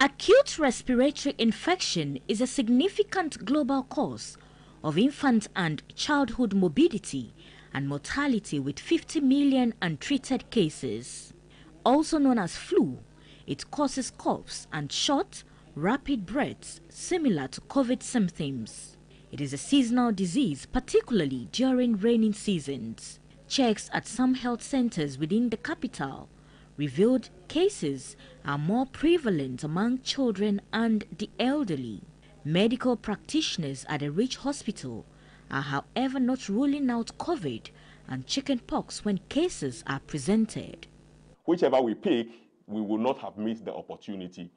Acute respiratory infection is a significant global cause of infant and childhood morbidity and mortality with 50 million untreated cases. Also known as flu, it causes coughs and short, rapid breaths similar to COVID symptoms. It is a seasonal disease, particularly during raining seasons. Checks at some health centers within the capital revealed cases are more prevalent among children and the elderly. Medical practitioners at a Ridge Hospital are however not ruling out COVID and chickenpox when cases are presented. Whichever we pick, we will not have missed the opportunity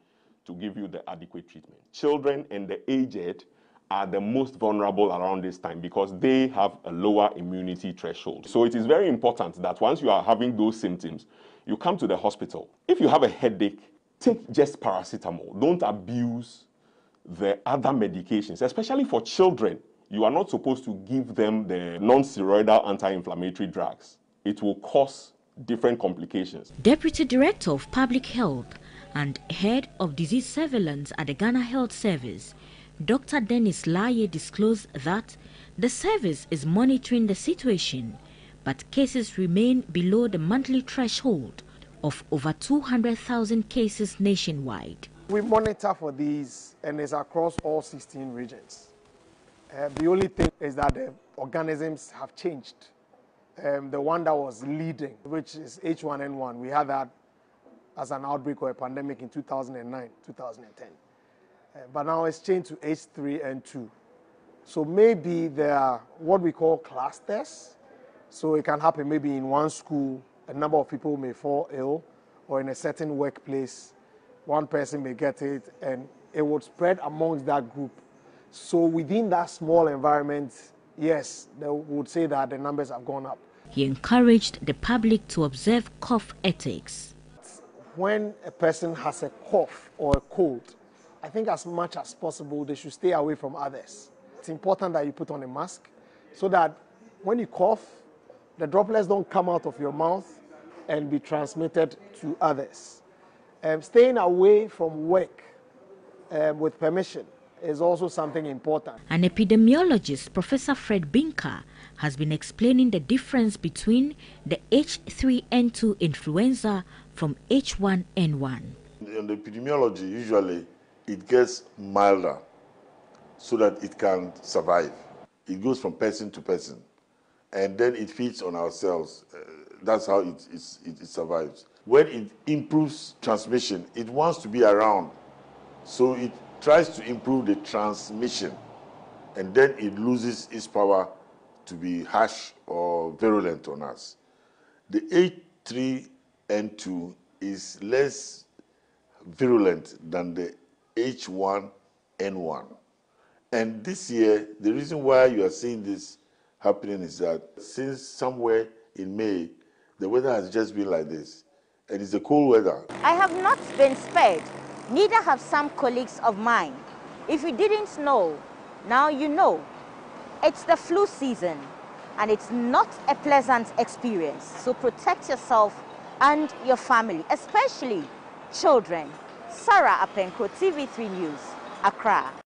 to give you the adequate treatment. Children and the aged are the most vulnerable around this time because they have a lower immunity threshold. So it is very important that once you are having those symptoms, you come to the hospital. If you have a headache, take just paracetamol. Don't abuse the other medications, especially for children. You are not supposed to give them the non steroidal anti inflammatory drugs. It will cause different complications. Deputy Director of Public Health and Head of Disease Surveillance at the Ghana Health Service, Dr. Dennis Laryea disclosed that the service is monitoring the situation, but cases remain below the monthly threshold of over 200,000 cases nationwide. We monitor for these and it's across all 16 regions. Uh, the only thing is that the organisms have changed. Um, the one that was leading, which is H1N1, we had that as an outbreak or a pandemic in 2009, 2010. Uh, but now it's changed to H3N2. So maybe there are what we call clusters. So it can happen maybe in one school, a number of people may fall ill, or in a certain workplace, one person may get it, and it would spread amongst that group. So within that small environment, yes, they would say that the numbers have gone up. He encouraged the public to observe cough ethics. When a person has a cough or a cold, I think as much as possible they should stay away from others. It's important that you put on a mask so that when you cough, the droplets don't come out of your mouth and be transmitted to others. Um, staying away from work um, with permission is also something important. An epidemiologist, Professor Fred Binka, has been explaining the difference between the H3N2 influenza from H1N1. In the epidemiology, usually it gets milder so that it can survive. It goes from person to person, and then it feeds on our cells. Uh, that's how it, it, it survives. When it improves transmission, it wants to be around, so it tries to improve the transmission, and then it loses its power to be harsh or virulent on us. The H3N2 is less virulent than the H1N1. And this year, the reason why you are seeing this happening is that since somewhere in May, the weather has just been like this. And it's a cool weather. I have not been spared. Neither have some colleagues of mine. If you didn't know, now you know. It's the flu season, and it's not a pleasant experience. So protect yourself and your family, especially children. Sarah Apenkroh, TV3 News, Accra.